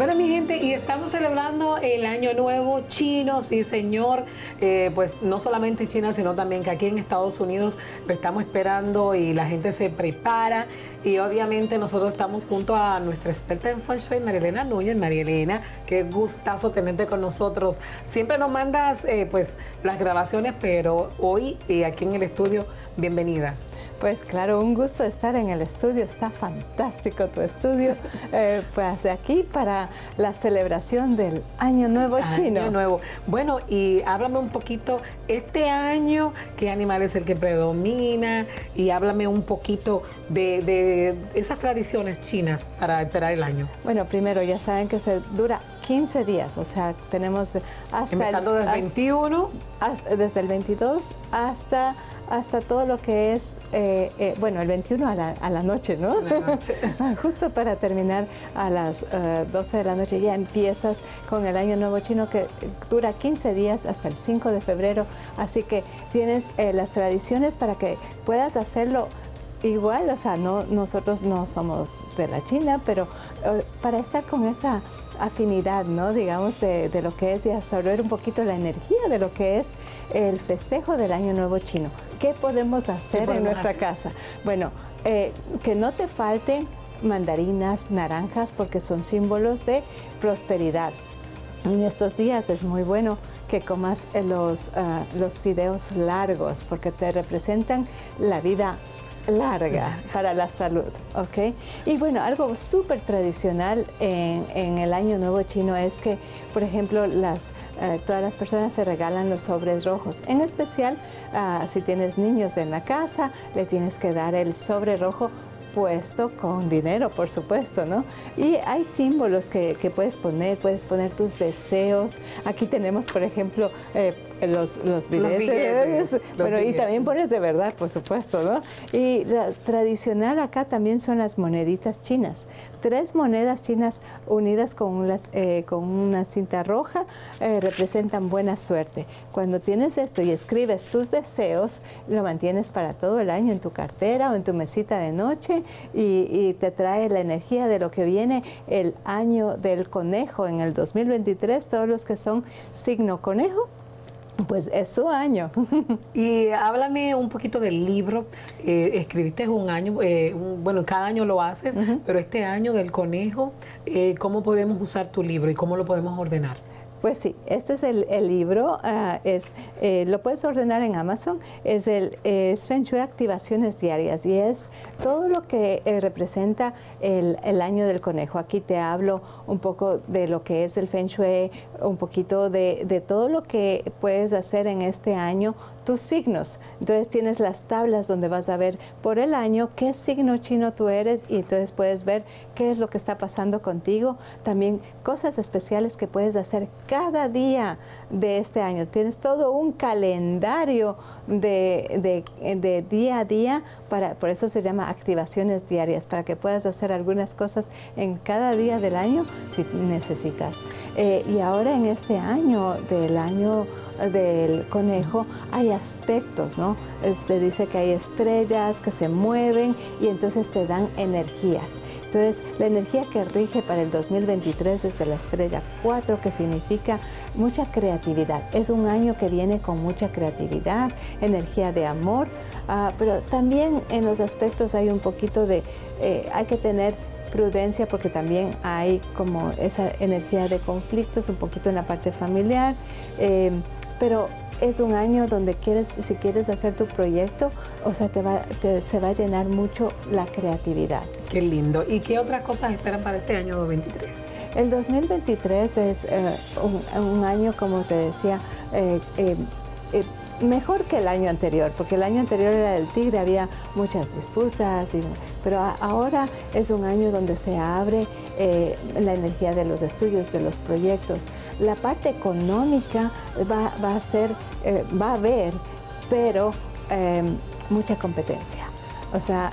Bueno, mi gente, y estamos celebrando el Año Nuevo chino, sí, señor. Eh, pues no solamente China, sino también que aquí en Estados Unidos lo estamos esperando y la gente se prepara. Y obviamente nosotros estamos junto a nuestra experta en Feng Shui, Marielena Núñez. Marielena, qué gustazo tenerte con nosotros. Siempre nos mandas eh, pues las grabaciones, pero hoy y aquí en el estudio, bienvenida. Pues claro, un gusto estar en el estudio, está fantástico tu estudio, eh, pues aquí para la celebración del Año Nuevo Chino. Año Nuevo. Bueno, y háblame un poquito, este año, ¿qué animal es el que predomina? Y háblame un poquito de, de esas tradiciones chinas para esperar el año. Bueno, primero ya saben que se dura 15 días, o sea, tenemos hasta Empezando el, desde el 21. desde el 22 hasta, hasta todo lo que es, eh, eh, bueno, el 21 a la, a la noche, ¿no? Justo para terminar a las 12 eh, de la noche ya empiezas con el Año Nuevo Chino que dura 15 días hasta el 5 de febrero, así que tienes las tradiciones para que puedas hacerlo igual, o sea, no, nosotros no somos de la China, pero para estar con esa afinidad, ¿no? Digamos, de, lo que es y absorber un poquito la energía de lo que es el festejo del Año Nuevo Chino. ¿Qué podemos hacer en nuestra casa? Bueno, eh, que no te falten mandarinas, naranjas, porque son símbolos de prosperidad. En estos días es muy bueno que comas los, ah, los fideos largos porque te representan la vida larga para la salud, ¿ok? Y bueno, algo súper tradicional en, el Año Nuevo Chino es que, por ejemplo, las, eh, todas las personas se regalan los sobres rojos. En especial, ah, si tienes niños en la casa, le tienes que dar el sobre rojo puesto con dinero, por supuesto, ¿no? Y hay símbolos que, puedes poner, puedes poner tus deseos. Aquí tenemos, por ejemplo, eh, los, los billetes. bueno, y también pones de verdad, por supuesto, ¿no? Y la tradicional acá también son las moneditas chinas. Tres monedas chinas unidas con, eh, con una cinta roja eh, representan buena suerte. Cuando tienes esto y escribes tus deseos, lo mantienes para todo el año en tu cartera o en tu mesita de noche y, y te trae la energía de lo que viene el año del conejo en el 2023. Todos los que son signo conejo pues es su año. y háblame un poquito del libro. Eh, escribiste un año, eh, bueno, cada año lo haces, pero este año del conejo, eh, ¿cómo podemos usar tu libro y cómo lo podemos ordenar? Pues sí, este es el, libro, ah, es, eh, lo puedes ordenar en Amazon, es el es Feng Shui Activaciones Diarias y es todo lo que eh, representa el, año del conejo. Aquí te hablo un poco de lo que es el Feng Shui, un poquito de todo lo que puedes hacer en este año, tus signos. Entonces tienes las tablas donde vas a ver por el año qué signo chino tú eres y entonces puedes ver qué es lo que está pasando contigo. También cosas especiales que puedes hacer cada día de este año. Tienes todo un calendario de, de, día a día, para, por eso se llama activaciones diarias, para que puedas hacer algunas cosas en cada día del año si necesitas. Eh, y ahora en este año del año del conejo hay aspectos, ¿no? Se dice que hay estrellas que se mueven y entonces te dan energías. Entonces, la energía que rige para el 2023 es de la estrella 4, que significa mucha creatividad. Es un año que viene con mucha creatividad, energía de amor, ah, pero también en los aspectos hay un poquito de, eh, hay que tener prudencia porque también hay como esa energía de conflictos un poquito en la parte familiar, eh, pero es un año donde quieres, si quieres hacer tu proyecto, o sea, te va, se va a llenar mucho la creatividad. Qué lindo. ¿Y qué otras cosas esperan para este año 2023? El 2023 es eh, un, año, como te decía, eh, eh, mejor que el año anterior, porque el año anterior era del tigre, había muchas disputas, pero ahora es un año donde se abre la energía de los estudios, de los proyectos. La parte económica va, a ser, va a haber, pero mucha competencia. O sea,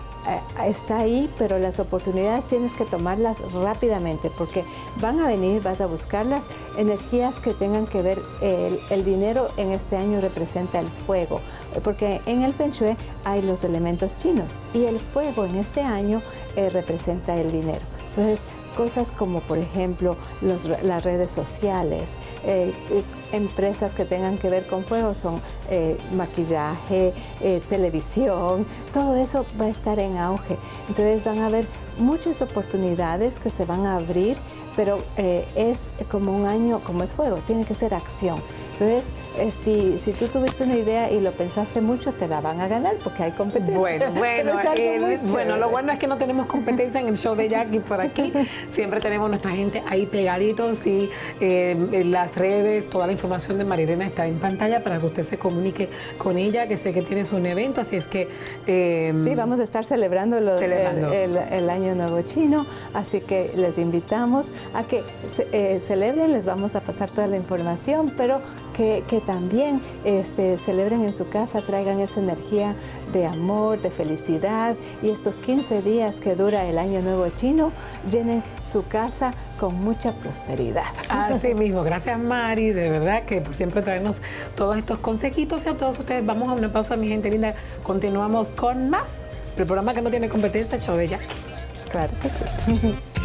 está ahí, pero las oportunidades tienes que tomarlas rápidamente porque van a venir, vas a buscarlas, energías que tengan que ver, el, dinero en este año representa el fuego, porque en el Feng Shui hay los elementos chinos y el fuego en este año eh, representa el dinero. Entonces, cosas como por ejemplo las redes sociales, eh, eh, empresas que tengan que ver con fuego son eh, maquillaje, televisión, todo eso va a estar en auge. Entonces van a haber muchas oportunidades que se van a abrir, pero es como un año, como es fuego, tiene que ser acción. Entonces, eh, si, si tú tuviste una idea y lo pensaste mucho, te la van a ganar porque hay competencia. Bueno, bueno, eh, bueno, lo bueno es que no tenemos competencia en el show de Jackie por aquí. Siempre tenemos nuestra gente ahí pegaditos y eh, en las redes, toda la información de Marilena está en pantalla para que usted se comunique con ella, que sé que tienes un evento, así es que... sí, vamos a estar celebrando, El, Año Nuevo Chino, así que les invitamos a que celebren, les vamos a pasar toda la información, pero que, también este, celebren en su casa, traigan esa energía de amor, de felicidad y estos 15 días que dura el Año Nuevo Chino llenen su casa con mucha prosperidad. Así mismo, gracias Mari, de verdad que por siempre traernos todos estos consejitos y a todos ustedes. Vamos a una pausa, mi gente linda. Continuamos con más. El programa que no tiene competencia, show de Jackie. Claro que sí.